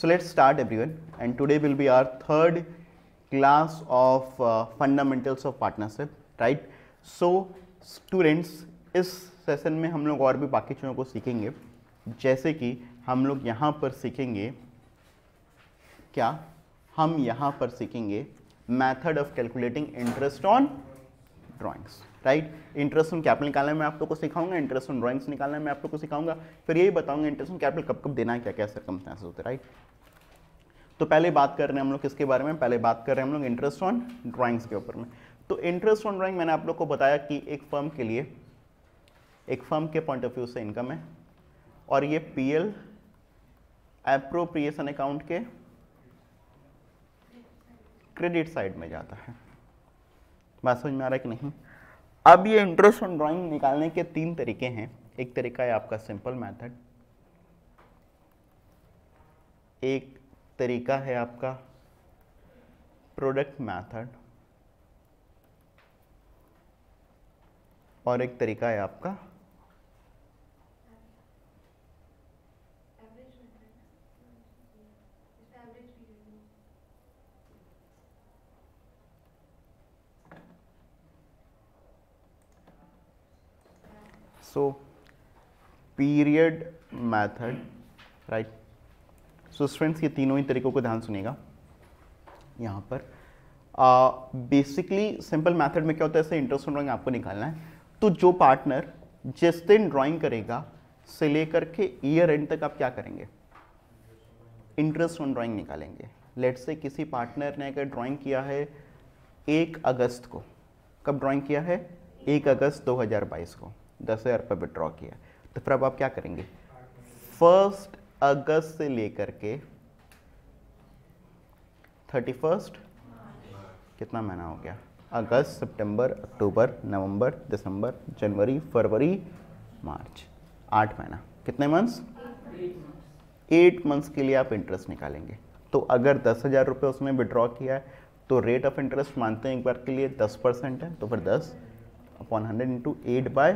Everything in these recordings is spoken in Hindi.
So let's start everyone. And today will be our third class of uh, fundamentals of partnership right? So students इस सेशन में हम लोग और भी बाकी चीज़ों को सीखेंगे। जैसे कि हम लोग यहाँ पर सीखेंगे क्या? हम यहाँ पर सीखेंगे method of calculating interest on drawings right interest on capital निकालने में आप लोग को सिखाऊँगा इंटरेस्ट ऑन ड्राइंग्स निकालने में आप लोग को सिखाऊँगा। फिर यही बताऊँगा इंटरेस्ट ऑन कैपिटल कब कब देना है क्या क्या सर्कमस्टांसेस होते हैं राइट तो पहले बात कर रहे हैं हम लोग किसके बारे में? पहले बात कर रहे हैं हम लोग इंटरेस्ट ऑन ड्राइंग्स के ऊपर में। तो इंटरेस्ट ऑन ड्राइंग मैंने आप लोग को बताया कि एक फर्म के लिए, एक फर्म के पॉइंट ऑफ़ व्यू से इनकम है और ये पीएल एप्रोप्रिएशन अकाउंट के क्रेडिट साइड में जाता है। बात समझ में आ रहा है कि नहीं? अब ये इंटरेस्ट ऑन ड्राइंग निकालने के तीन तरीके हैं। एक तरीका है आपका सिंपल मेथड एक तरीका है आपका? प्रोडक्ट मेथड और एक तरीका है आपका? So period method right so students ये तीनों ही तरीकों को ध्यान सुनेगा यहाँ पर बेसिकली सिंपल मेथड में क्या होता है? ऐसे इंटरेस्ट ड्राइंग आपको निकालना है। तो जो पार्टनर जिस दिन ड्राइंग करेगा, से लेकर के ईयर एंड तक आप क्या करेंगे? इंटरेस्ट ऑन ड्राइंग निकालेंगे। लेट से किसी पार्टनर ने अगर ड्राइंग किया है एक अगस्त को। कब ड्राइंग किया है? एक अगस्त 2022 को। दस हज़ार रुपये विड्रॉ किया तो फिर अब आप क्या करेंगे? फ़र्स्ट अगस्त से लेकर के थर्टी फ़र्स्ट कितना महीना हो गया? अगस्त, सितंबर, अक्टूबर, नवंबर, दिसंबर, जनवरी, फरवरी, मार्च। आठ महीना। कितने मंथ्स एट मंथ्स के लिए आप इंटरेस्ट निकालेंगे। तो अगर दस हज़ार रुपये उसने विड्रॉ किया है तो रेट ऑफ़ इंटरेस्ट मानते हैं एक बार के लिए दस परसेंट है तो फिर दस upon hundred into eight by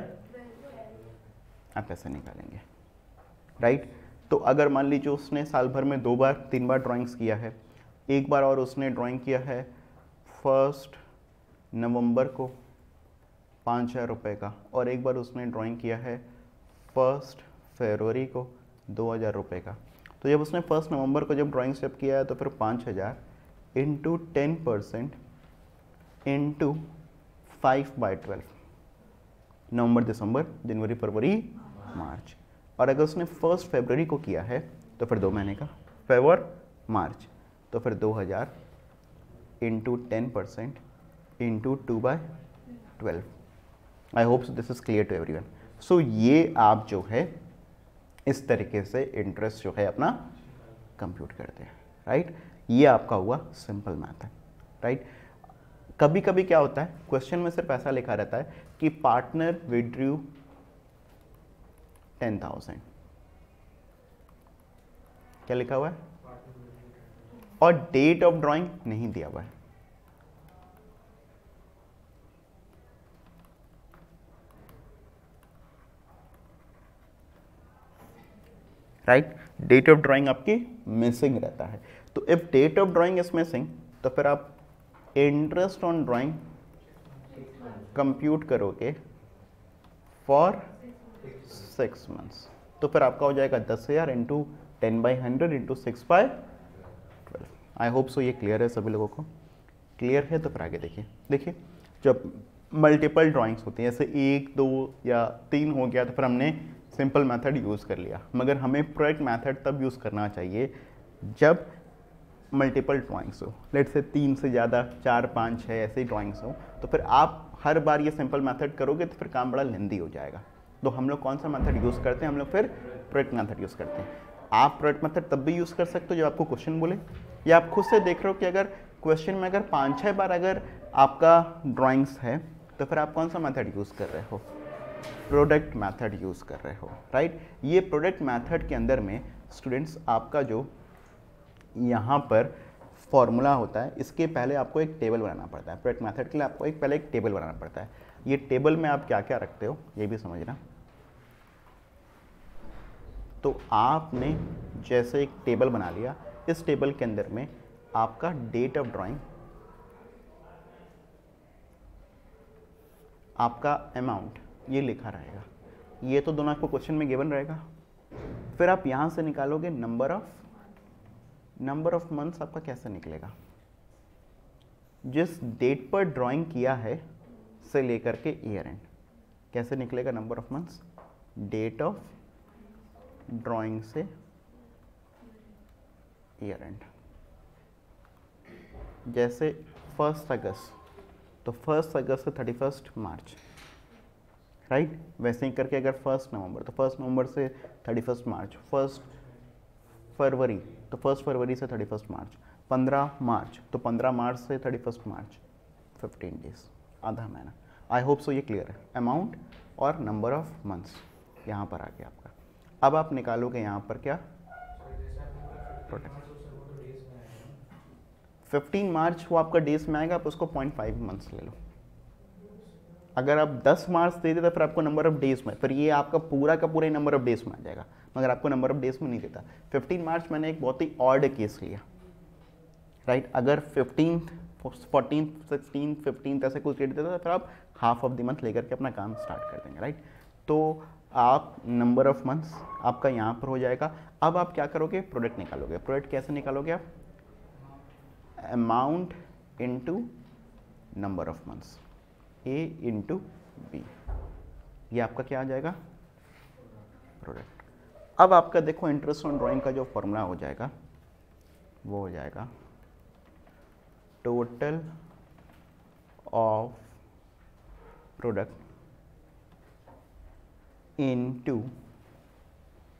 आप ऐसे निकालेंगे। राइट तो अगर मान लीजिए उसने साल भर में दो बार, तीन बार ड्राइंग्स किया है, एक बार और उसने ड्राइंग किया है फ़र्स्ट नवंबर को पाँच हज़ार रुपये का और एक बार उसने ड्राइंग किया है फ़र्स्ट फरवरी को दो हज़ार रुपये का। तो जब उसने फ़र्स्ट नवंबर को जब ड्राइंग स्टेप किया है तो फिर पाँच हज़ार into ten percent into five by twelve नवंबर, दिसंबर, जनवरी, फरवरी, मार्च। और अगर उसने फ़र्स्ट फेबररी को किया है तो फिर दो महीने का। फेबर मार्च तो फिर दो हज़ार into ten percent into two by twelve I hope this is clear to everyone so ये आप जो है, इस तरीके से इंटरेस्ट जो है अपना कंप्यूट करते हैं राइट ये आपका हुआ सिंपल मैथ है राइट कभी कभी क्या होता है क्वेश्चन में सिर्फ़ ऐसा लिखा रहता है कि पार्टनर विड्रू टेन थाउज़ेंड क्या लिखा हुआ है? और डेट ऑफ़ ड्राइंग नहीं दिया हुआ है। राइट डेट ऑफ़ ड्राइंग आपकी मिसिंग रहता है। तो if date of drawing is missing तो फिर आप इंटरेस्ट ऑन ड्राइंग कंप्यूट करोगे फॉर सिक्स मंथ्स तो फिर आपका हो जाएगा दस हज़ार into ten by hundred into six by twelve I hope so ये क्लियर है सभी लोगों को। क्लियर है तो फिर आगे देखिए। देखिए, जब मल्टीपल ड्राइंग्स होती हैं, जैसे एक, दो या तीन हो गया तो फिर हमने सिंपल मेथड यूज़ कर लिया। मगर हमें प्रोजेक्ट मेथड तब यूज़ करना चाहिए जब मल्टीपल ड्राइंग्स हो। लेट से तीन से ज़्यादा, चार, पाँच छः ऐसे ड्राइंग्स हो तो फिर आप हर बार ये सिंपल मेथड करोगे तो फिर काम बड़ा लेंदी हो जाएगा। तो हम लोग कौन सा मेथड यूज़ करते हैं? हम लोग फिर प्रोडक्ट मेथड यूज़ करते हैं। आप प्रोडक्ट मेथड तब भी यूज़ कर सकते हो जब आपको क्वेश्चन बोले। या आप खुद से देख रहे हो कि अगर क्वेश्चन में अगर पाँच छः बार अगर आपका ड्राइंग्स है तो फिर आप कौन सा मेथड यूज़ कर रहे हो? प्रोडक्ट मेथड यूज़ कर रहे हो, राइट? ये प्रोडक्ट मेथड के अंदर में स्टूडेंट्स, आपका जो यहाँ पर फॉर्मूला होता है, इसके पहले आपको एक टेबल बनाना पड़ता है। प्रोडक्ट मेथड के लिए आपको एक, पहले एक टेबल बनाना पड़ता है। ये टेबल में आप क्या क्या रखते हो, ये भी समझना। तो आपने जैसे एक टेबल बना लिया, इस टेबल के अंदर में आपका डेट ऑफ़ ड्राइंग आपका अमाउंट ये लिखा रहेगा। ये तो दोनों आपको क्वेश्चन में गिवन रहेगा। फिर आप यहाँ से निकालोगे number of number of months आपका कैसे निकलेगा? जिस डेट पर ड्राइंग किया है, से लेकर के ईयर एंड कैसे निकलेगा number of months date of drawing से ईयर एंड जैसे फ़र्स्ट अगस्त तो फ़र्स्ट अगस्त से थर्टी फ़र्स्ट मार्च राइट वैसे ही करके अगर फ़र्स्ट नवंबर तो फ़र्स्ट नवंबर से थर्टी फ़र्स्ट मार्च फ़र्स्ट फरवरी तो फ़र्स्ट फरवरी से थर्टी फ़र्स्ट मार्च, पंद्रह मार्च तो पंद्रह मार्च से थर्टी फ़र्स्ट मार्च फिफ्टीन डेज़ आधा महीना. आई होप सो ये क्लियर है. अमाउंट और नंबर ऑफ़ मंथ्स यहाँ पर आ गया आपका. अब आप निकालोगे यहाँ पर क्या? फिफ्टीन मार्च वो आपका डेज़ में आएगा, आप उसको पॉइंट फाइव मंथ्स ले लो। अगर आप 10 मार्च दे देते, फिर आपको नंबर ऑफ़ डेज़ में, फिर ये आपका पूरा का पूरा नंबर ऑफ़ डेज़ में आ जाएगा। मगर आपको नंबर ऑफ़ डेज़ में नहीं देता। 15 मार्च मैंने एक बहुत ही ऑर्ड केस लिया। Right right? अगर फिफ्टीन फोर्टीन सिक्सटीन फिफ्टीन ऐसे कुछ डेट देता फिर आप हाफ़ ऑफ़ द मंथ लेकर के अपना काम स्टार्ट कर देंगे। Right right? तो आप नंबर ऑफ़ मंथ्स आपका यहाँ पर हो जाएगा। अब आप क्या करोगे? प्रोडक्ट निकालोगे। प्रोडक्ट कैसे निकालोगे आप? Amount into number of months A into B ये आपका क्या आ जाएगा? प्रोडक्ट अब आपका देखो इंटरेस्ट ऑन ड्राइंग का जो फॉर्मूला हो जाएगा, वो हो जाएगा total of product into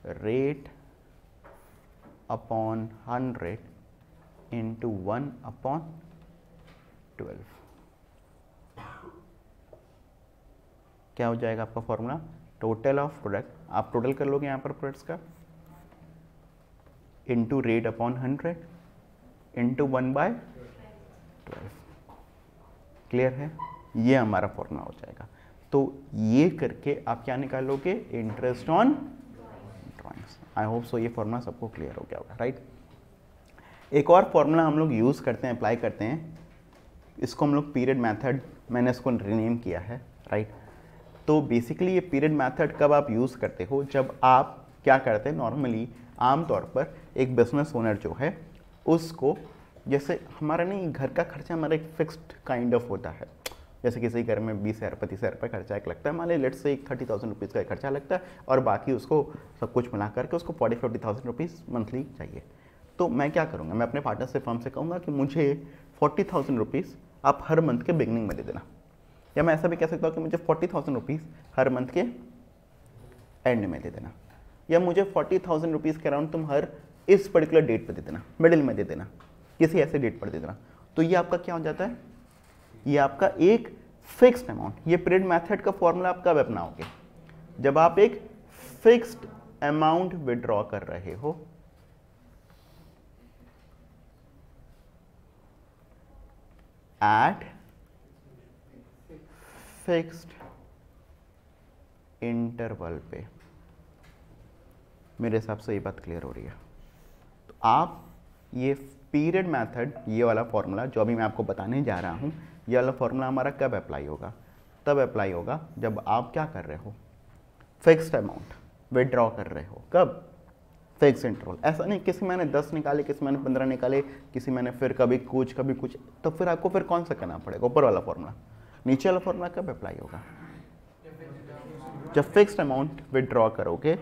rate upon hundred into one upon twelve क्या हो जाएगा आपका फॉर्मूला टोटल ऑफ़ प्रोडक्ट आप टोटल कर लोगे यहाँ पर प्रोडक्ट्स का? Into rate upon hundred into one by twelve clear है? ये हमारा फॉर्मूला हो जाएगा। तो ये करके आप क्या निकालोगे? Interest on drawings I hope so ये फॉर्मूला सबको क्लियर हो गया होगा राइट एक और फॉर्मूला हम लोग यूज़ करते हैं अप्लाई करते हैं। इसको हम लोग पीरियड मेथड मैंने इसको रिनेम किया है राइट तो बेसिकली ये पीरियड मेथड कब आप यूज़ करते हो? जब आप क्या करते हैं? नॉर्मली आमतौर पर एक बिज़नेस ओनर जो है, उसको जैसे हमारा नहीं, घर का खर्चा हमारा एक फिक्स्ड काइंड ऑफ़ होता है। जैसे किसी घर में बीस हज़ार, पच्चीस हज़ार रुपये खर्चा एक लगता है, मान लेट से एक थर्टी थाउज़ेंड रुपीज़ का खर्चा लगता है और बाकी उसको सब कुछ मिला करके उसको forty fifty thousand rupees monthly चाहिए। तो मैं क्या करूँगा? मैं अपने पार्टनर से फर्म से कहूँगा कि मुझे फोर्टी थाउज़ेंड रुपीज़ आप हर मंथ के बिगनिंग में दे देना। या मैं ऐसा भी कह सकता हूँ कि मुझे फोर्टी थाउज़ेंड रुपीज़ हर मंथ के एंड में दे देना। या मुझे फोर्टी थाउज़ेंड रुपीज़ के अराउंड तुम हर इस पर्टिकुलर डेट पर दे देना मिडिल में दे देना, किसी ऐसे डेट पर दे देना। तो ये आपका क्या हो जाता है? ये आपका एक फिक्स्ड अमाउंट ये पीरियड मेथड का फॉर्मूला आप कब अपनाओगे? जब आप एक फिक्स्ड अमाउंट विड्रॉ कर रहे हो। एट फिक्स्ड इंटरवल पे। मेरे हिसाब से ये बात क्लियर हो रही है। तो आप ये पीरियड मेथड ये वाला फॉर्मूला जो अभी मैं आपको बताने जा रहा हूँ ये वाला फॉर्मूला हमारा कब अप्लाई होगा? तब अप्लाई होगा जब आप क्या कर रहे हो? फिक्स्ड अमाउंट विड्रॉ कर रहे हो। कब? फिक्स इंटरवल ऐसा नहीं, किसी मैंने दस निकाले, किसी मैंने पंद्रह निकाले, किसी मैंने फिर कभी कुछ कभी कुछ तो फिर आपको फिर कौन सा करना पड़ेगा? ऊपर वाला फॉर्मूला नीचे वाला फॉर्मूला कब अप्लाई होगा? जब फिक्स्ड अमाउंट विदड्रॉ करोगे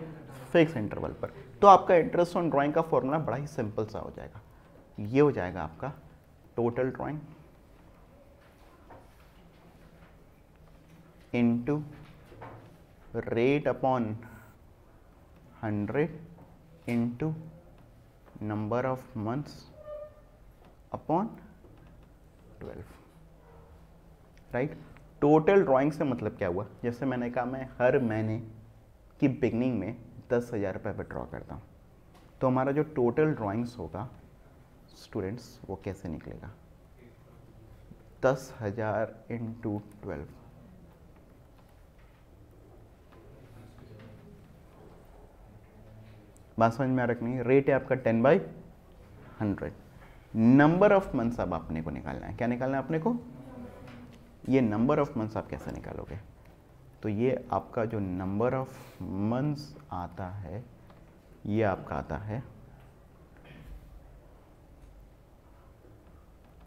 फिक्स इंटरवल पर तो आपका इंटरेस्ट ऑन ड्राइंग का फॉर्मूला बड़ा ही सिंपल सा हो जाएगा। ये हो जाएगा आपका total drawing into rate upon hundred into number of months upon twelve right total drawing से मतलब क्या हुआ? जैसे मैंने कहा, मैं हर महीने की बिगनिंग में दस हज़ार रुपये विड्रॉ करता हूँ। तो हमारा जो टोटल ड्राइंग्स होगा स्टूडेंट्स वो कैसे निकलेगा? दस हज़ार इंटू ट्वेल्व बात समझ में आ रखनी है रेट है आपका ten by hundred number of months अब अपने को निकालना है। क्या निकालना है अपने को? ये नंबर ऑफ़ मंथ्स आप कैसे निकालोगे? तो ये आपका जो नंबर ऑफ़ मंथ्स आता है, ये आपका आता है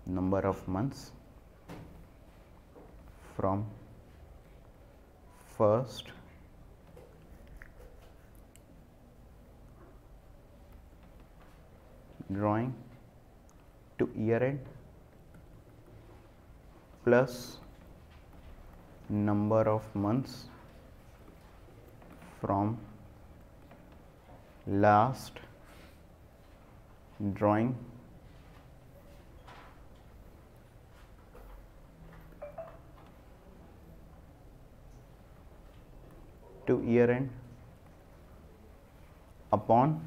number of months from first drawing to year end plus number of months from last drawing to year end upon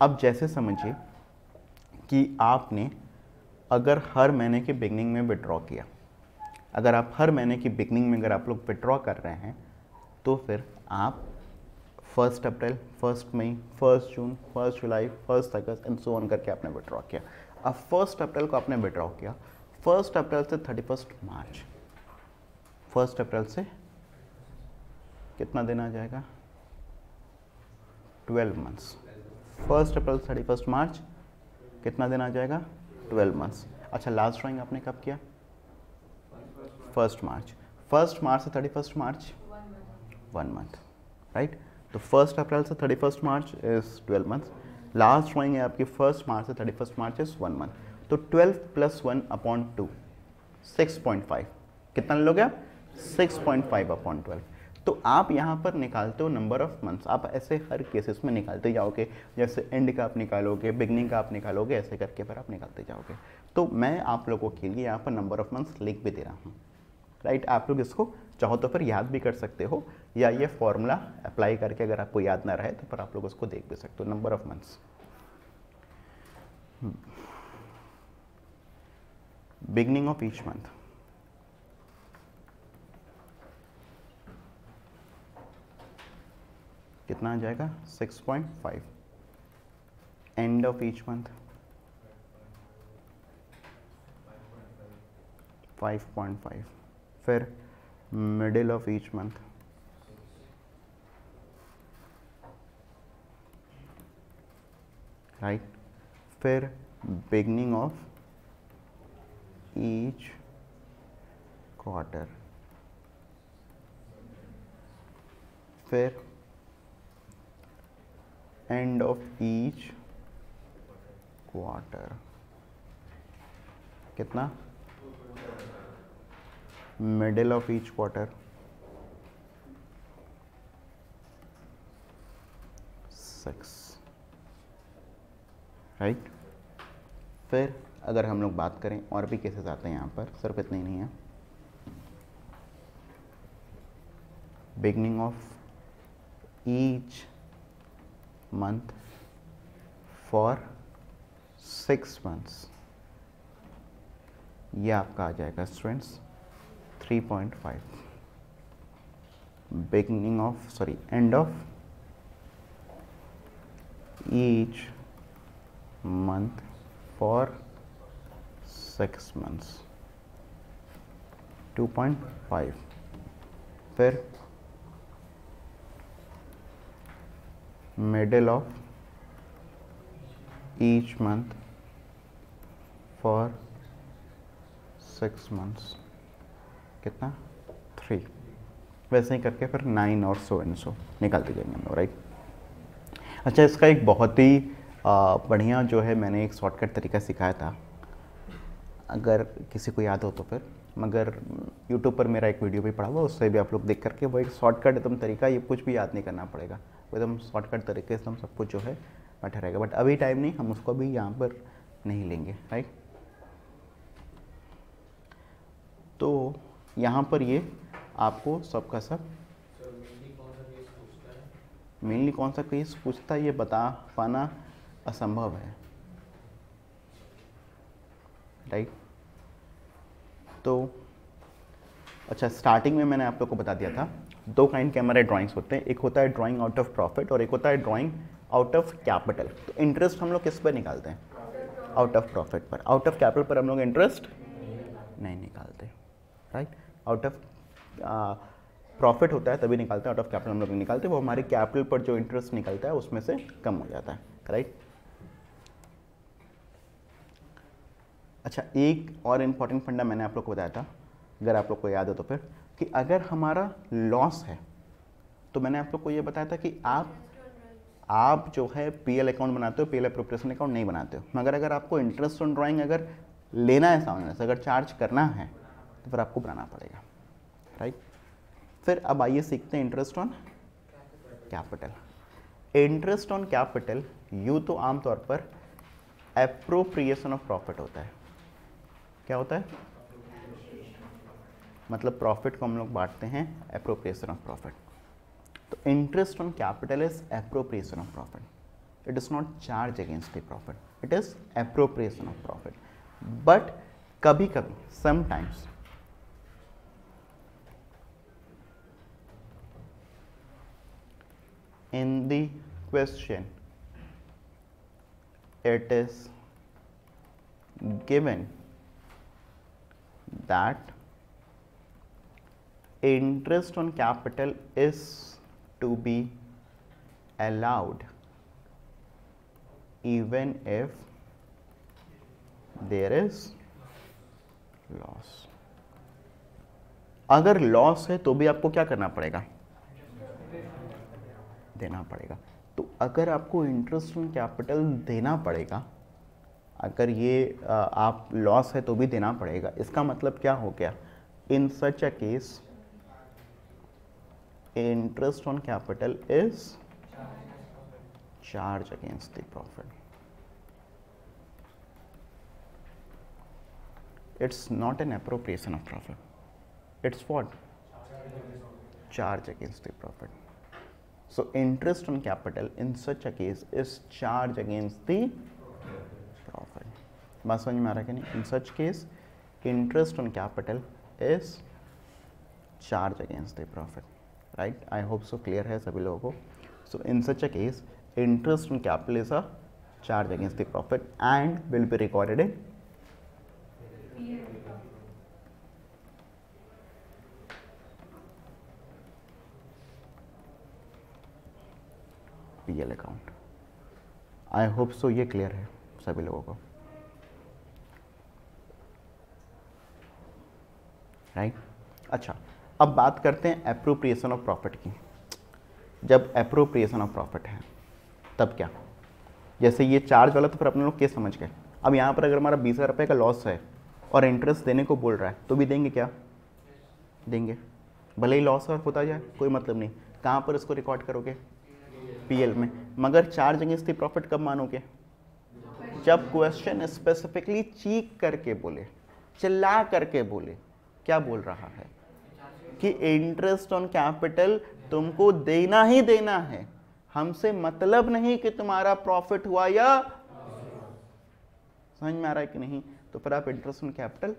अब जैसे समझिए कि आपने अगर हर महीने के बिगनिंग में विड्रॉ किया, अगर आप हर महीने की बिगनिंग में अगर आप लोग विड्रॉ कर रहे हैं तो फिर आप फ़र्स्ट अप्रैल फ़र्स्ट मई फ़र्स्ट जून फ़र्स्ट जुलाई फ़र्स्ट अगस्त एंड सो ऑन करके आपने विड्रॉ किया। अब फ़र्स्ट अप्रैल को आपने विड्रॉ किया। फ़र्स्ट अप्रैल से थर्टी फ़र्स्ट मार्च फ़र्स्ट अप्रैल से कितना दिन आ जाएगा? ट्वेल्व मंथ्स फ़र्स्ट अप्रैल थर्टी फ़र्स्ट मार्च कितना दिन आ जाएगा? ट्वेल्व मंथ्स अच्छा लास्ट ड्राइंग आपने कब किया? फ़र्स्ट मार्च फ़र्स्ट मार्च से थर्टी फ़र्स्ट मार्च वन मंथ राइट तो फ़र्स्ट अप्रैल से thirty first March is twelve months last drawing है आपकी फ़र्स्ट मार्च से थर्टी फ़र्स्ट मार्च इज़ वन मंथ तो twelve plus one upon two six point five कितना लोगे six point five upon twelve तो आप यहाँ पर निकालते हो नंबर ऑफ़ मंथ्स आप ऐसे हर केसेस में निकालते जाओगे, जैसे एंड का आप निकालोगे बिगनिंग का आप निकालोगे, ऐसे करके फिर आप निकालते जाओगे। तो मैं आप लोगों के लिए यहाँ पर नंबर ऑफ़ मंथ्स लिख भी दे रहा हूँ। राइट आप लोग इसको चाहो तो फिर याद भी कर सकते हो, या ये फॉर्मूला अप्लाई करके अगर आपको याद ना रहे तो फिर आप लोग उसको देख भी सकते हो number of months beginning of each month कितना आ जाएगा? 6.5 एंड ऑफ़ ईच मंथ 5.5 फिर middle of each month right फिर बिगनिंग ऑफ़ ईच क्वार्टर फिर end of each quarter. कितना? Middle of each quarter six right फिर अगर हम लोग बात करें, और भी केसेस आते हैं यहाँ पर, सिर्फ़ इतने ही नहीं है। Beginning of each month for six months ये आपका आ जाएगा students 3.5 beginning of sorry end of each month for six months 2.5 फिर middle of each month for six months कितना? थ्री वैसे ही करके फिर नाइन और सो एंड सो निकालते जाएँगे हम लोग राइट अच्छा इसका एक बहुत ही बढ़िया जो है मैंने एक शॉर्टकट तरीका सिखाया था। अगर किसी को याद हो तो फिर, मगर यूट्यूब पर मेरा एक वीडियो भी पड़ा हुआ, उससे भी आप लोग देख करके वो एक शॉर्टकट एकदम तरीका, ये कुछ भी याद नहीं करना पड़ेगा। एकदम शॉर्टकट तरीके से हम सब कुछ जो है बैठा रहेगा। बट अभी टाइम नहीं हम उसको अभी यहाँ पर नहीं लेंगे राइट तो यहाँ पर ये आपको सबका सब मेनली कौन सा केस पूछता है? ये बता पाना असंभव है। राइट तो अच्छा स्टार्टिंग में मैंने आप लोग को बता दिया था। दो काइंड के हमारे ड्राइंग्स होते हैं। एक होता है ड्राइंग आउट ऑफ़ प्रॉफिट और एक होता है ड्राइंग आउट ऑफ़ कैपिटल तो इंटरेस्ट हम लोग किस पर निकालते हैं? आउट ऑफ़ प्रॉफिट पर। आउट ऑफ़ कैपिटल पर हम लोग इंटरेस्ट नहीं निकालते राइट आउट ऑफ़ प्रॉफिट होता है तभी निकालते हैं। आउट ऑफ़ कैपिटल हम लोग निकालते। हैं वो हमारे कैपिटल पर जो इंटरेस्ट निकलता है, उसमें से कम हो जाता है राइट अच्छा एक और इंपॉर्टेंट फंडा मैंने आप लोग को बताया था। अगर आप लोग को याद हो तो फिर। कि अगर हमारा लॉस है तो मैंने आप लोग को ये बताया था कि आप आप जो है पीएल अकाउंट बनाते हो पीएल अप्रोप्रिएशन अकाउंट नहीं बनाते हो। मगर अगर आपको इंटरेस्ट ऑन ड्राइंग अगर लेना है सामने से, अगर चार्ज करना है तो फिर आपको बनाना पड़ेगा। राइट फिर अब आइए सीखते हैं interest on capital interest on capital you तो आमतौर पर अप्रोप्रिएशन ऑफ़ प्रॉफिट होता है। क्या होता है? मतलब प्रॉफिट को हम लोग बांटते हैं अप्रोप्रिएशन ऑफ़ प्रॉफिट तो interest on capital is appropriation of profit it is not charge against the profit it is appropriation of profit but कभी कभी sometimes in the question, it is given that interest on capital is to be allowed, even if there is loss. अगर लॉस है तो भी आपको क्या करना पड़ेगा? देना पड़ेगा। तो अगर आपको इंटरेस्ट ऑन कैपिटल देना पड़ेगा, अगर ये आप लॉस है तो भी देना पड़ेगा। इसका मतलब क्या हो गया? In such a case interest on capital is charge against the profit it's not an appropriation of profit it's what charge against the profit so interest on capital in such a case is charge against the profit बात समझ में आ रहा है कि नहीं in such case interest on capital is charge against the profit Right I hope so clear है सभी लोगों को. So in such a case interest on capital is a charge against the profit and will be recorded in PL account I hope so ये क्लियर है सभी लोगों को. Right right? अच्छा अब बात करते हैं अप्रोप्रिएशन ऑफ़ प्रॉफिट की। जब अप्रोप्रिएशन ऑफ़ प्रॉफिट है, तब क्या? जैसे ये चार्ज वाला तो फिर अपने लोग केस समझ गए। अब यहाँ पर अगर हमारा बीस हज़ार रुपये का लॉस है और इंटरेस्ट देने को बोल रहा है तो भी देंगे क्या? देंगे। भले ही लॉस और होता जाए, कोई मतलब नहीं। कहाँ पर इसको रिकॉर्ड करोगे? पीएल में। मगर चार्ज अगेंस्ट द प्रॉफिट कब मानोगे? जब क्वेश्चन स्पेसिफिकली चीक करके बोले, चिल्ला करके बोले, क्या बोल रहा है? कि इंटरेस्ट ऑन कैपिटल तुमको देना ही देना है। हमसे मतलब नहीं कि तुम्हारा प्रॉफिट हुआ या समझ में आ रहा है कि नहीं? तो फिर आप इंटरेस्ट ऑन कैपिटल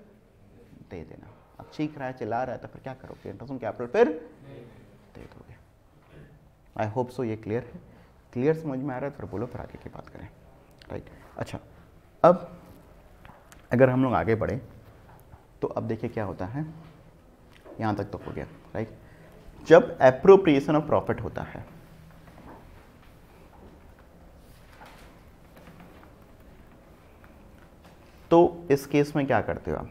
दे देना। अब चीख रहा है, चिल्ला रहा है तो फिर क्या करोगे? इंटरेस्ट ऑन कैपिटल फिर दे दोगे। आई होप सो ये क्लियर है। क्लियर समझ में आ रहा है, फिर बोलो, फिर आगे की बात करें। राइट अच्छा अब अगर हम लोग आगे बढ़े तो अब देखिए क्या होता है। यहाँ तक तो हो गया राइट जब अप्रोप्रिएशन ऑफ़ प्रॉफिट होता है तो इस केस में क्या करते हो आप?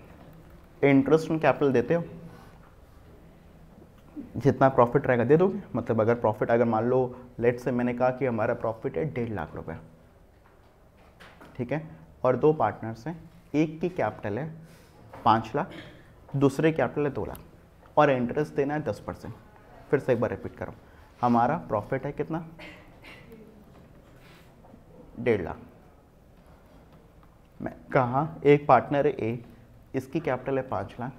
इंटरेस्ट ऑन कैपिटल देते हो? जितना प्रॉफिट रहेगा दे दोगे? मतलब अगर प्रॉफिट अगर मान लो लेट से मैंने कहा कि हमारा प्रॉफिट है डेढ़ लाख रुपए, ठीक है? और दो पार्टनर्स हैं, एक की कैपिटल है पाँच लाख, दूसरे कैपिटल है दो लाख। और इंटरेस्ट देना है दस परसेंट फिर से एक बार रिपीट करो। हमारा प्रॉफिट है कितना? डेढ़ लाख। मैं कहा, एक पार्टनर है ए इसकी कैपिटल है पाँच लाख।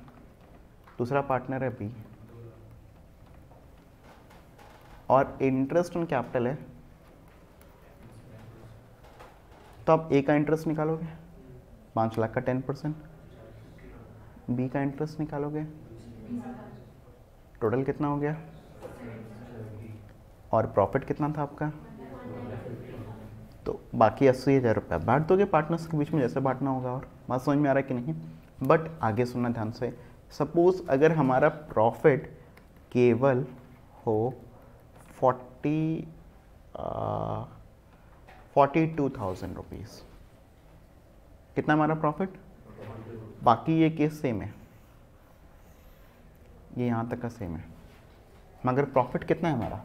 दूसरा पार्टनर है बी और इंटरेस्ट ऑन कैपिटल है? तो आप ए का इंटरेस्ट निकालोगे? पाँच लाख का टेन परसेंट बी का इंटरेस्ट निकालोगे? टोटल कितना हो गया? और प्रॉफिट कितना था आपका? तो बाकी अस्सी हज़ार रुपया। बांट दोगे पार्टनर्स के बीच में, जैसे बांटना होगा और? बात समझ में आ रहा है कि नहीं? बट आगे सुनना ध्यान से। सपोज़ अगर हमारा प्रॉफिट केवल हो forty forty two thousand rupees कितना हमारा प्रॉफिट बाकी ये केस सेम है। ये यहाँ तक का सेम है। मगर प्रॉफिट कितना है हमारा?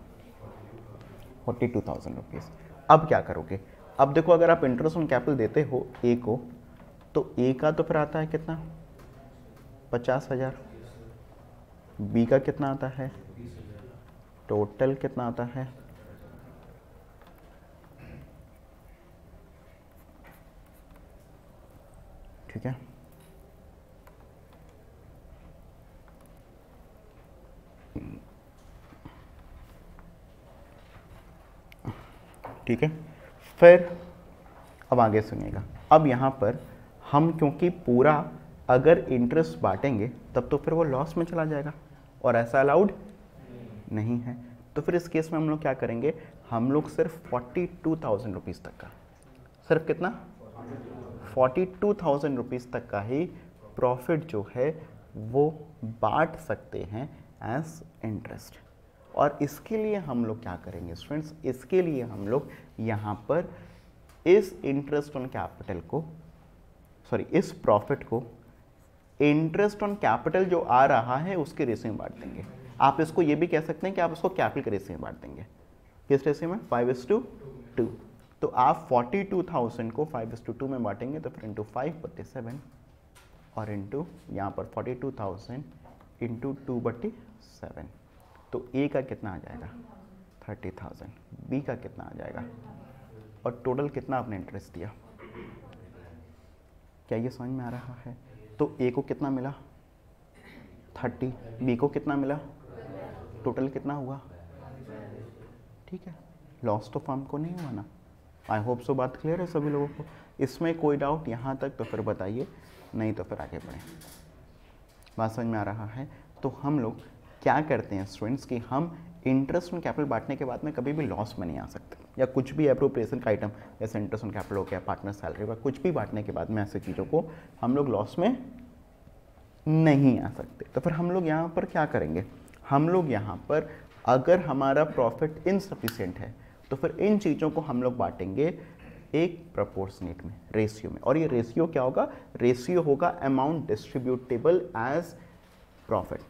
फोर्टी टू थाउज़ेंड रुपीज़ अब क्या करोगे? अब देखो, अगर आप इंटरेस्ट ऑन कैपिटल देते हो ए को तो ए का तो फिर आता है कितना? पचास हज़ार। बी का कितना आता है? टोटल कितना आता है? ठीक है? ठीक है? फिर अब आगे सुनिएगा। अब यहाँ पर हम, क्योंकि पूरा अगर इंटरेस्ट बांटेंगे, तब तो फिर वो लॉस में चला जाएगा। और ऐसा अलाउड नहीं है। तो फिर इस केस में हम लोग क्या करेंगे? हम लोग सिर्फ़ फोर्टी टू थाउज़ेंड रुपीज़ तक का। सिर्फ़ कितना? फोर्टी टू थाउज़ेंड रुपीज़ तक का ही प्रॉफिट जो है, वो बांट सकते हैं। एज इंटरेस्ट और इसके लिए हम लोग क्या करेंगे स्टूडेंट्स इसके लिए हम लोग यहाँ पर इस इंटरेस्ट ऑन कैपिटल को सॉरी इस प्रॉफिट को इंटरेस्ट ऑन कैपिटल जो आ रहा है उसके रेशियो में बांट देंगे। आप इसको ये भी कह सकते हैं कि आप इसको कैपिटल के रेशियो में बांट देंगे। किस रेशियो में? फाइव इज़ टू टू तो आप फोर्टी टू थाउज़ेंड को फाइव इज़ टू टू में बांटेंगे तो फिर इंटू फाइव बट्टे सेवन और इंटू यहाँ पर forty two thousand into two बट्टी सेवन तो ए का कितना आ जाएगा? थर्टी थाउज़ेंड बी का कितना आ जाएगा? और टोटल कितना आपने इंटरेस्ट दिया? क्या ये समझ में आ रहा है? तो ए को कितना मिला? थर्टी बी को कितना मिला? टोटल कितना हुआ? ठीक है. लॉस तो फॉर्म को नहीं हुआ ना? आई होप सो बात क्लियर है सभी लोगों को. इसमें कोई डाउट यहाँ तक तो फिर बताइए, नहीं तो फिर आगे बढ़ें. बात समझ में आ रहा है। तो हम लोग क्या करते हैं स्टूडेंट्स कि हम इंटरेस्ट ऑन कैपिटल बांटने के बाद में कभी भी लॉस में नहीं आ सकते। या कुछ भी अप्रोप्रिएशन का आइटम जैसे इंटरेस्ट ऑन कैपिटल हो गया पार्टनर सैलरी का कुछ भी बांटने के बाद में ऐसे चीज़ों को हम लोग लॉस में नहीं आ सकते। तो फिर हम लोग यहाँ पर क्या करेंगे? हम लोग यहाँ पर अगर हमारा प्रॉफिट इनसफिशियंट है तो फिर इन चीज़ों को हम लोग बांटेंगे एक प्रपोर्शनेट में रेशियो में। और ये रेशियो क्या होगा? रेशियो होगा amount distributable as profit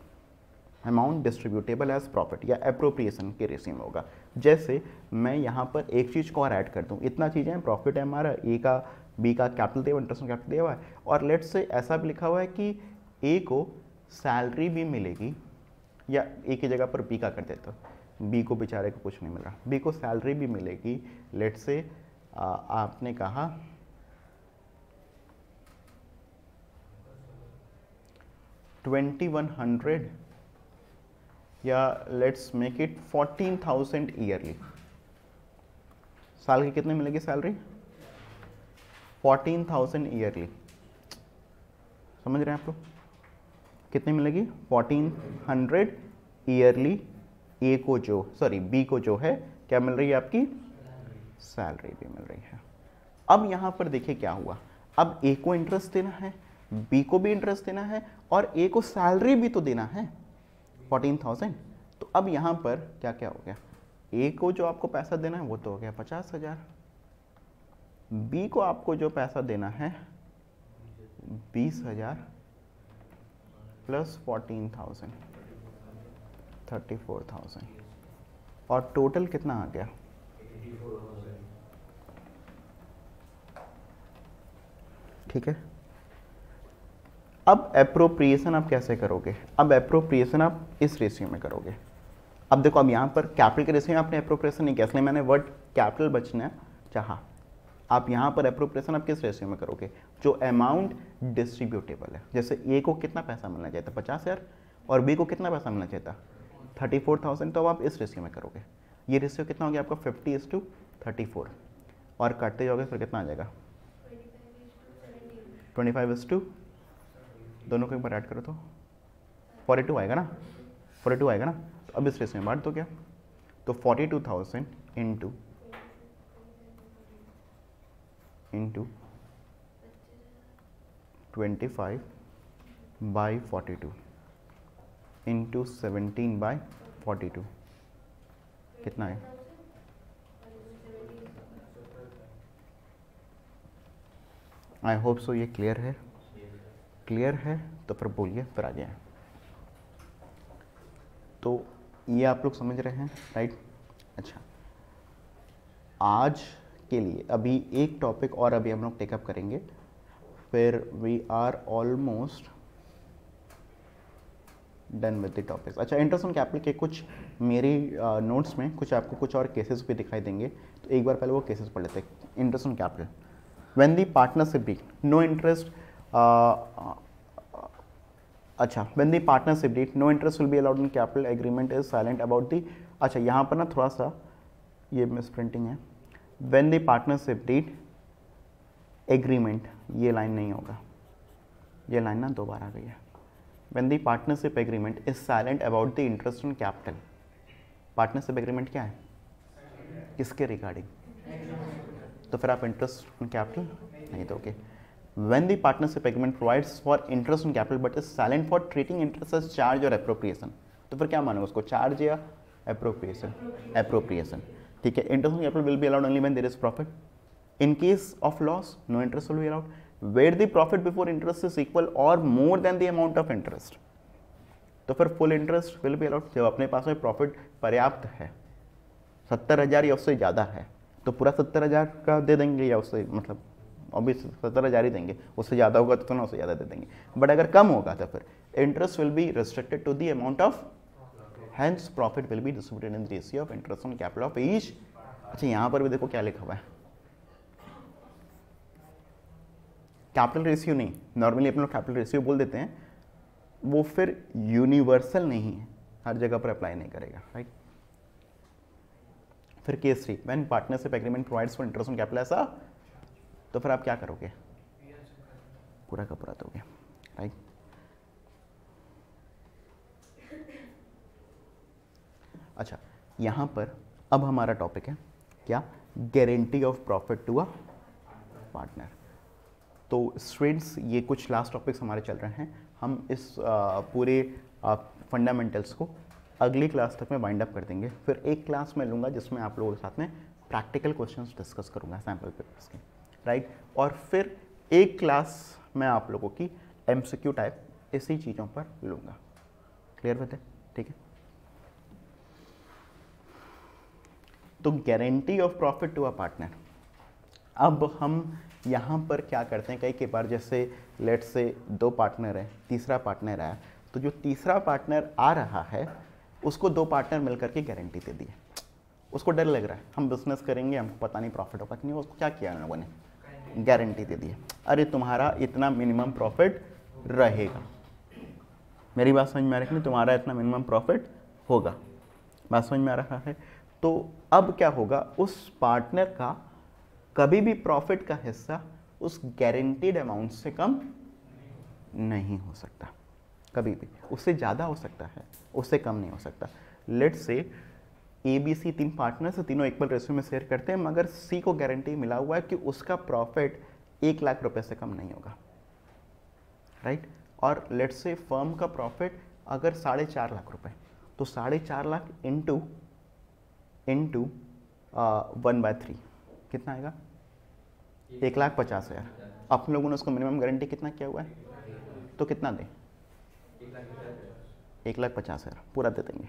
amount distributable as profit या अप्रोप्रिएशन के रेशियो में होगा। जैसे मैं यहाँ पर एक चीज़ को और ऐड कर दूँ। इतना चीज़ें हैं प्रॉफिट है हमारा ए का बी का कैपिटल देवा इंटरेस्ट कैपिटल हुआ है। और लेट से ऐसा भी लिखा हुआ है कि ए को सैलरी भी मिलेगी या ए की जगह पर बी का कर देते। हो बी को बेचारे को कुछ नहीं मिल रहा। बी को सैलरी भी मिलेगी लेट से आपने कहा ट्वेंटी वन हंड्रेड या let's make it fourteen thousand yearly साल की कितने मिलेगी सैलरी फोर्टीन थाउज़ेंड ईयरली समझ रहे हैं आप लोग? कितनी मिलेगी? फोर्टीन हंड्रेड ईयरली ए को जो सॉरी बी को जो है, क्या मिल रही है आपकी? सैलरी भी मिल रही है। अब यहाँ पर देखिए क्या हुआ। अब ए को इंटरेस्ट देना है बी को भी इंटरेस्ट देना है और ए को सैलरी भी तो देना है फोर्टीन थाउज़ेंड तो अब यहाँ पर क्या क्या हो गया? ए को जो आपको पैसा देना है, वो तो हो गया पचास हज़ार। बी को आपको जो पैसा देना है, बीस हज़ार plus fourteen thousand thirty four thousand और टोटल कितना आ गया? ठीक है? अब अप्रोप्रिएशन आप कैसे करोगे? अब अप्रोप्रिएशन आप इस रेशियो में करोगे। अब देखो, अब यहाँ पर कैपिटल के रेशियो में आपने अप्रोप्रिएशन नहीं किया, इसलिए मैंने वर्ड कैपिटल बचना चाहा। आप यहाँ पर अप्रोप्रिएशन आप किस रेशियो में करोगे? जो अमाउंट डिस्ट्रीब्यूटेबल है। जैसे ए को कितना पैसा मिलना चाहिए था? पचास हज़ार? और बी को कितना पैसा मिलना चाहिए था? थर्टी फोर थाउज़ेंड तो अब आप इस रेशियो में करोगे। ये रेशियो कितना हो गया आपका? Fifty is to thirty four और काटते जाओगे, फिर कितना आ जाएगा? ट्वेंटी फाइव इज़ टू दोनों को एक बार ऐड करो तो। फोर्टी टू आएगा ना? फोर्टी टू आएगा ना? तो अब इस रेस में बांट दो क्या? तो forty two thousand into into twenty five by forty two into seventeen by forty two कितना है? आई होप सो ये क्लियर है। क्लियर है तो फिर बोलिए, फिर आ गया तो ये आप लोग समझ रहे हैं राइट अच्छा। आज के लिए, अभी एक टॉपिक और अभी हम लोग टेकअप करेंगे। फिर we are almost done with the topics अच्छा इंटरेस्ट ऑन कैपिटल के कुछ मेरी नोट्स में कुछ आपको कुछ और केसेस भी दिखाई देंगे। तो एक बार पहले वो केसेस पढ़ लेते हैं। Interest on capital when the partnership be no interest अच्छा when the partnership deed no interest will be allowed in capital agreement is silent about the अच्छा यहाँ पर ना थोड़ा सा ये मिस प्रिंटिंग है when the partnership deed agreement ये लाइन नहीं होगा। ये लाइन ना दो बार आ गई है। When the partnership agreement is silent about the interest on capital partnership agreement क्या है? किसके रिगार्डिंग तो फिर आप इंटरेस्ट ऑन कैपिटल नहीं दोगे when the partnership agreement provides for interest on capital but is silent for treating interest as charge or appropriation तो फिर क्या मानोगे उसको? चार्ज या अप्रोप्रिएशन अप्रोप्रिएशन ठीक है interest on capital will be allowed only when there is profit in case of loss no interest will be allowed where the profit before interest is equal or more than the amount of interest तो फिर full interest will be allowed जब अपने पास में प्रॉफिट पर्याप्त है, सत्तर हज़ार या उससे ज़्यादा है तो पूरा सत्तर हज़ार का दे देंगे या उससे मतलब ऑब्वियस सत्तर हज़ार ही देंगे। उससे ज़्यादा होगा तो ना उससे ज़्यादा दे देंगे। बट अगर कम होगा तो फिर interest will be restricted to the amount of hence profit will be distributed in ratio of interest on capital of each अच्छा यहाँ पर भी देखो क्या लिखा हुआ है। कैपिटल रेशियो नहीं नॉर्मली अपने लोग कैपिटल रेशियो बोल देते हैं। वो फिर यूनिवर्सल नहीं है। हर जगह पर अप्लाई नहीं करेगा राइट फिर case three when partnership agreement provides for interest on capital ऐसा तो फिर आप क्या करोगे? पूरा का पूरा दोगे राइट अच्छा यहाँ पर अब हमारा टॉपिक है क्या? Guarantee of profit to a partner तो स्टूडेंट्स ये कुछ लास्ट टॉपिक्स हमारे चल रहे हैं हम इस आ, पूरे फंडामेंटल्स को अगली क्लास तक में वाइंड अप कर देंगे। फिर एक क्लास में लूँगा जिसमें आप लोगों के साथ में प्रैक्टिकल क्वेश्चंस डिस्कस करूँगा सैंपल पेपर्स के। राइट और फिर एक क्लास मैं आप लोगों की एमसीक्यू टाइप इसी चीज़ों पर लूँगा। क्लियर बता ठीक है? तो guarantee of profit to a partner अब हम यहाँ पर क्या करते हैं? कई कई बार जैसे लेट से दो पार्टनर है, तीसरा पार्टनर आया। तो जो तीसरा पार्टनर आ रहा है उसको दो पार्टनर मिलकर के गारंटी दे दी है। उसको डर लग रहा है। हम बिज़नेस करेंगे, हमको पता नहीं प्रॉफिट होगा कि नहीं उसको क्या किया लोगों ने गारंटी दे दी है। अरे तुम्हारा इतना मिनिमम प्रॉफिट रहेगा। मेरी बात समझ में आ रही है तुम्हारा इतना मिनिमम प्रॉफिट होगा। बात समझ में आ रहा है? तो अब क्या होगा? उस पार्टनर का कभी भी प्रॉफिट का हिस्सा उस गारंटीड अमाउंट से कम नहीं हो सकता। कभी भी। उससे ज़्यादा हो सकता है, उससे कम नहीं हो सकता। लेट से ए बी सी तीन पार्टनर्स तीनों इक्वल रेशियो में शेयर करते हैं, मगर सी को गारंटी मिला हुआ है कि उसका प्रॉफिट एक लाख रुपए से कम नहीं होगा। राइट और लेट से फर्म का प्रॉफिट अगर साढ़े चार लाख रुपए तो साढ़े चार lakh into into one by three कितना आएगा? एक लाख पचास हज़ार। अपने लोगों ने उसको मिनिमम गारंटी कितना किया हुआ है? तो कितना दें? एक लाख पचास हज़ार, पूरा दे देंगे।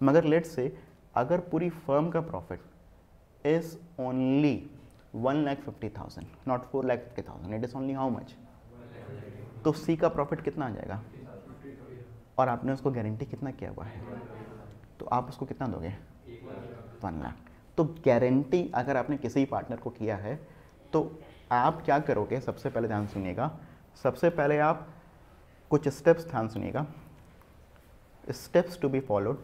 मगर लेट से अगर पूरी फर्म का profit is only one lakh fifty thousand not four lakh fifty thousand it is only how much तो सी का प्रॉफिट कितना आ जाएगा? और आपने उसको गारंटी कितना किया हुआ है? तो आप उसको कितना दोगे? वन लाख तो गारंटी अगर आपने किसी पार्टनर को किया है तो आप क्या करोगे? सबसे पहले ध्यान सुनिएगा। सबसे पहले आप कुछ स्टेप्स ध्यान सुनिएगा steps to be followed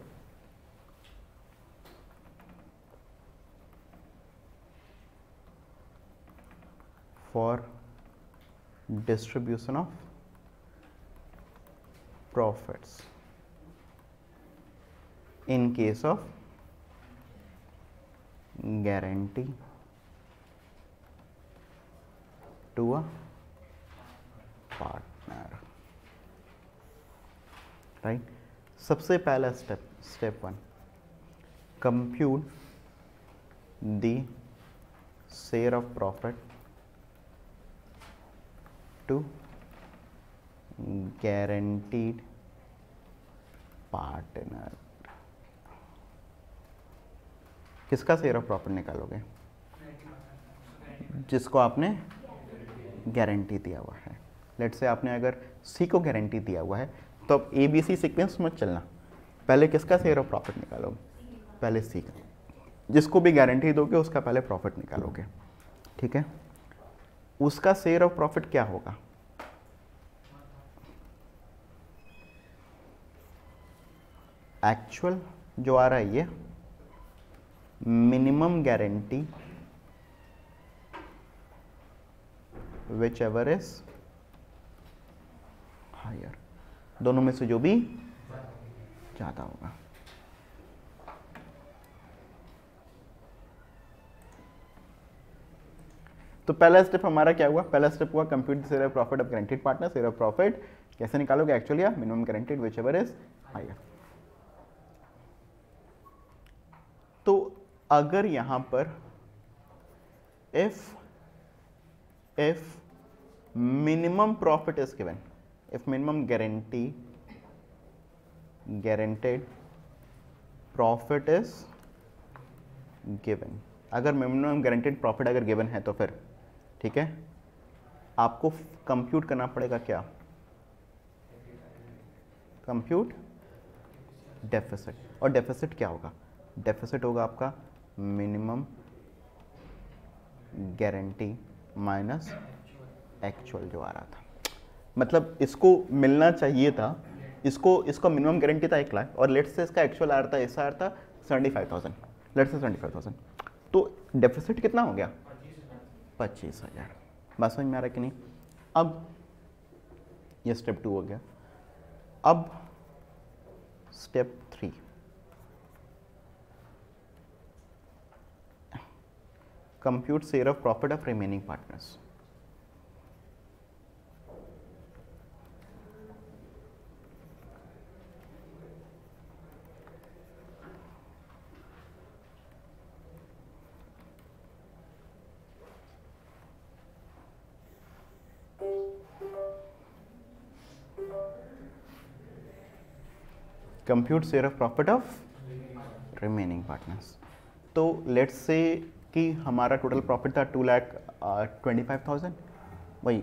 for distribution of profits in case of guarantee to a right सबसे पहला step step one compute the share of profit to guaranteed partner किसका शेयर ऑफ़ प्रॉफिट निकालोगे? जिसको आपने गारंटी दिया हुआ है। लेट से आपने अगर सी को गारंटी दिया हुआ है तो अब ए बी सी सिक्वेंस मत चलना। पहले किसका शेयर ऑफ़ प्रॉफिट निकालोगे? पहले सी का। जिसको भी गारंटी दोगे, उसका पहले प्रॉफिट निकालोगे। ठीक है? उसका शेयर ऑफ़ प्रॉफिट क्या होगा? एक्चुअल जो आ रहा है ये minimum guarantee whichever is higher दोनों में से जो भी ज़्यादा होगा। तो पहला स्टेप हमारा क्या हुआ? पहला स्टेप हुआ compute share profit of guaranteed partner share of profit कैसे निकालोगे actually minimum guaranteed whichever is higher तो अगर यहाँ पर if if minimum profit is given if minimum guarantee guaranteed profit is given अगर मिनिमम गारंटेड प्रॉफिट अगर गिवन है तो फिर, ठीक है? आपको कंप्यूट करना पड़ेगा क्या? कंप्यूट डेफिसिट और डेफिसिट क्या होगा? डेफिसिट होगा आपका मिनिमम गारंटी माइनस एक्चुअल जो आ रहा था। मतलब इसको मिलना चाहिए था, इसको, इसका मिनिमम गारंटी था एक लाख, और लेट से इसका एक्चुअल आ रहा था ऐसा आ रहा था seventy five thousand let say seventy five thousand तो डेफिसिट कितना हो गया? पच्चीस हज़ार. बात समझ में आ रहा है कि नहीं? अब ये स्टेप टू हो गया. अब step three compute share of profit of remaining partners. Compute share of profit of remaining partners. तो लेट्स से कि हमारा टोटल प्रॉफिट था two lakh twenty five thousand वही,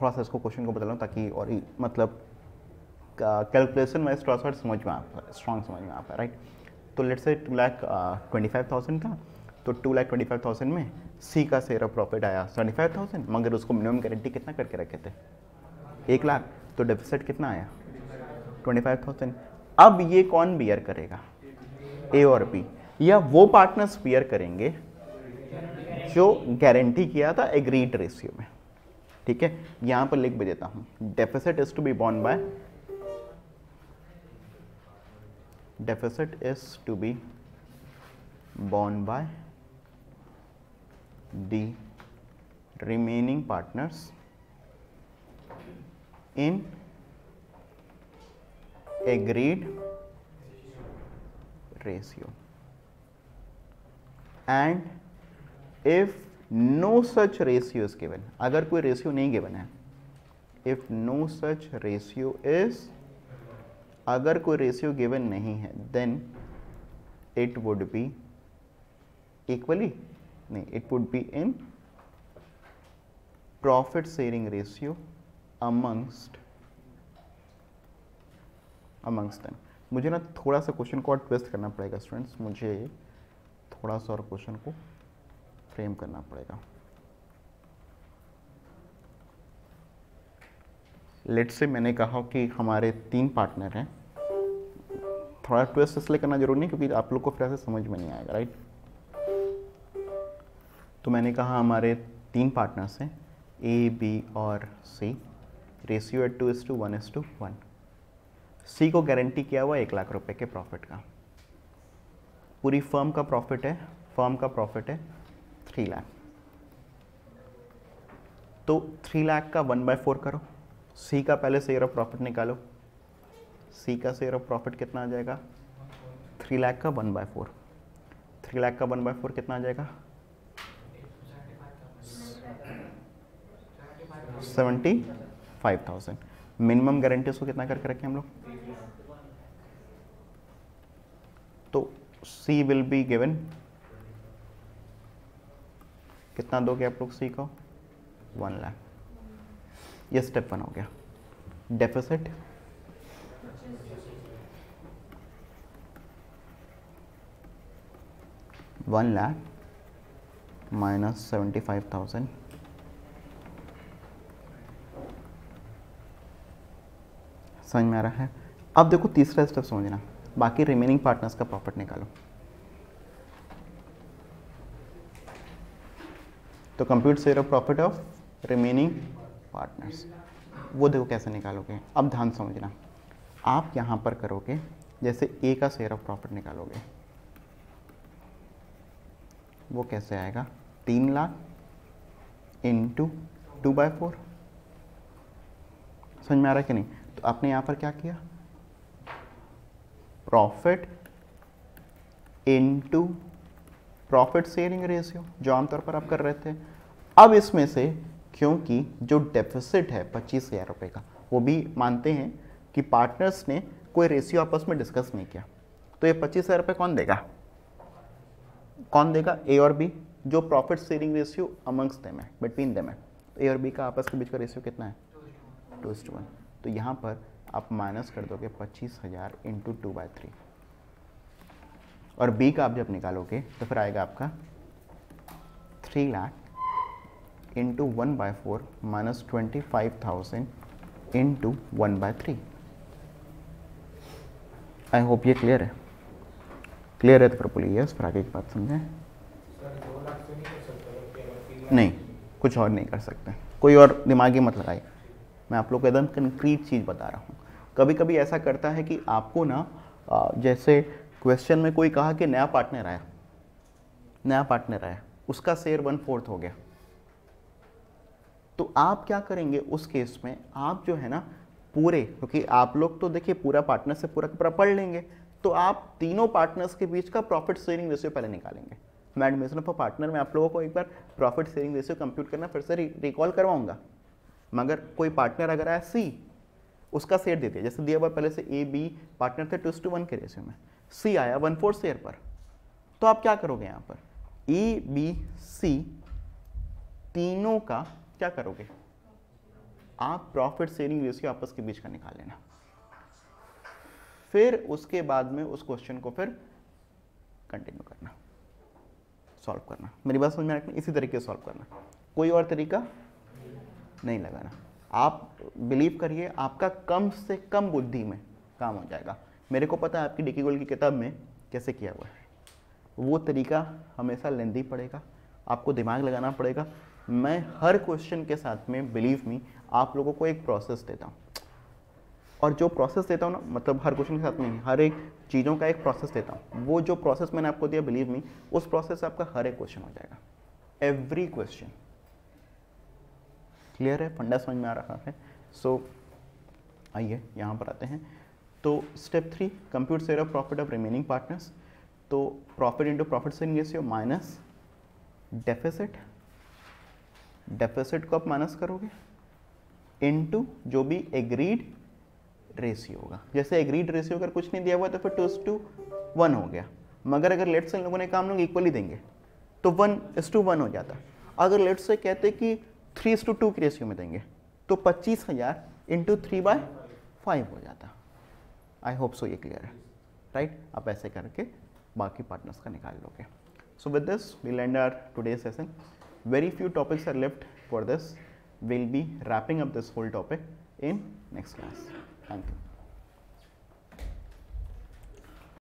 थोड़ा सा इसको क्वेश्चन को बदल ताकि और ही मतलब कैलकुलेशन वाइज थोड़ा सा समझ में आ स्ट्रॉन्ग समझ में आ पाए राइट तो let's say two lakh twenty five thousand था तो two lakh twenty five thousand में सी का शेयर ऑफ़ प्रॉफिट आया सेवेंटी फाइव थाउज़ेंड मगर उसको मिनिमम गारंटी कितना करके रखे थे? एक लाख तो डेफिसिट कितना आया? ट्वेंटी फाइव थाउज़ेंड अब ये कौन बियर करेगा? ए और बी या वो पार्टनर्स बियर करेंगे जो गारंटी किया था एग्रीड रेशियो में। ठीक है? यहाँ पर लिख भी देता हूँ। Deficit is to be borne by deficit is to be borne by the remaining partners in agreed ratio and if no such ratio is given अगर कोई रेशियो नहीं गिवन है if no such ratio is अगर कोई रेशियो गिवन नहीं है then it would be equally नहीं it would be in profit sharing ratio amongst amongst them मुझे ना थोड़ा सा क्वेश्चन को और ट्विस्ट करना पड़ेगा स्टूडेंट्स मुझे थोड़ा सा और क्वेश्चन को फ्रेम करना पड़ेगा. लेट से मैंने कहा कि हमारे तीन पार्टनर हैं. थोड़ा ट्विस्ट इसलिए करना ज़रूरी नहीं क्योंकि आप लोग को फिर से समझ में नहीं आएगा राइट तो मैंने कहा हमारे तीन पार्टनर्स हैं ए बी और C ratio at two is to one is to one C को गारंटी किया हुआ एक लाख रुपए के प्रॉफिट का। पूरी फर्म का प्रॉफिट है फर्म का प्रॉफिट है थ्री लाख तो थ्री लाख का वन बाय फोर करो। सी का पहले शेयर ऑफ़ प्रॉफिट निकालो। सी का शेयर ऑफ़ प्रॉफिट कितना आ जाएगा? थ्री लाख का one by four three lakh का वन बाय फोर कितना आ जाएगा? Seventy five thousand minimum guarantee उसको कितना करके रखें हम लोग? तो सी विल बी गिवन कितना दोगे आप लोग सी को? वन लाख ये स्टेप वन हो गया. Deficit one lakh minus seventy five thousand समझ में आ रहा है? अब देखो तीसरा स्टेप समझना। बाकी रिमेनिंग पार्टनर्स का प्रॉफिट निकालो। तो compute share of profit of remaining partners वो देखो कैसे निकालोगे। अब ध्यान समझना। आप यहाँ पर करोगे, जैसे ए का शेयर ऑफ़ प्रॉफिट निकालोगे। वो कैसे आएगा? तीन lakh into two by four समझ में आ रहा है कि नहीं? तो आपने यहाँ पर क्या किया? Profit into profit sharing ratio जो आमतौर पर आप कर रहे थे। अब इसमें से, क्योंकि जो डेफिसिट है पच्चीस हज़ार रुपये का, वो भी मानते हैं कि पार्टनर्स ने कोई रेशियो आपस में डिस्कस नहीं किया। तो ये पच्चीस हज़ार रुपये कौन देगा? कौन देगा? ए और बी जो profit sharing ratio amongst them है बिटवीन देम है। ए और बी का आपस के बीच का रेशियो कितना है? टू इज़ टू वन तो यहाँ पर आप माइनस कर दोगे पच्चीस हज़ार इंटू टू बाई थ्री और बी का आप जब निकालोगे तो फिर आएगा आपका three lakh into one by four minus twenty five thousand into one by three I hope ये क्लियर है। क्लियर है तो फिर बोलिए फिर आगे की बात समझें। नहीं कुछ और नहीं कर सकते। कोई और दिमागी मत लगाइए। मैं आप लोग को एकदम कंक्रीट चीज़ बता रहा हूँ। कभी कभी ऐसा करता है कि आपको ना जैसे क्वेश्चन में कोई कहा कि नया पार्टनर आया, नया पार्टनर आया, उसका शेयर वन फोर्थ हो गया। तो आप क्या करेंगे उस केस में? आप जो है ना, पूरे, क्योंकि तो आप लोग तो देखिए पूरा पार्टनर से पूरा पूरा पढ़ लेंगे तो आप तीनों पार्टनर्स के बीच का प्रॉफिट शेयरिंग रेशियो पहले निकालेंगे। मैं एडमिशन ऑफ़ पार्टनर में आप लोगों को एक बार प्रॉफिट शेयरिंग रेशियो कंप्यूट करना, फिर से रिकॉल करवाऊँगा। मगर कोई पार्टनर अगर आया सी उसका शेयर दे दिया। जैसे दिया हुआ पहले से ए बी पार्टनर थे टू टू वन के रेशियो में। सी आया वन फोर्थ शेयर पर। तो आप क्या करोगे यहाँ पर? ए बी सी तीनों का क्या करोगे? आप प्रॉफिट शेयरिंग रेशियो आपस के बीच का निकाल लेना। फिर उसके बाद में उस क्वेश्चन को फिर कंटिन्यू करना। सॉल्व करना। मेरी बात समझ में रखना इसी तरीके से सॉल्व करना। कोई और तरीका? नहीं लगाना। आप बिलीव करिए, आपका कम से कम बुद्धि में काम हो जाएगा। मेरे को पता है आपकी डिकी गोल की किताब में कैसे किया हुआ है। वो तरीका हमेशा लेंदी पड़ेगा, आपको दिमाग लगाना पड़ेगा। मैं हर क्वेश्चन के साथ में बिलीव मी आप लोगों को एक प्रोसेस देता हूँ। और जो प्रोसेस देता हूँ ना मतलब हर क्वेश्चन के साथ में हर एक चीज़ों का एक प्रोसेस देता हूँ। वो जो प्रोसेस मैंने आपको दिया बिलीव मी उस प्रोसेस से आपका हर एक क्वेश्चन हो जाएगा। एवरी क्वेश्चन क्लियर है फंडा समझ में आ रहा है। सो so, आइए यहाँ पर आते हैं। तो step three compute share of profit of remaining partners तो profit into profit sharing ratio minus deficit deficit को आप माइनस करोगे। इनटू जो भी एग्रीड रेशियो होगा। जैसे एग्रीड रेशियो अगर कुछ नहीं दिया हुआ तो फिर टू टू वन हो गया। मगर अगर लेट से लोगों ने काम लोग इक्वली देंगे तो वन इस टू वन हो जाता। अगर लेट से कहते कि थ्री टू टू की रेशियो में देंगे। तो पच्चीस हज़ार इंटू थ्री बाय फाइव हो जाता। आई होप सो ये क्लियर है। राइट आप ऐसे करके बाकी पार्टनर्स का निकाल लोगे। So with this we land are today session very few topics are left for this will be wrapping up this whole topic in next class thank you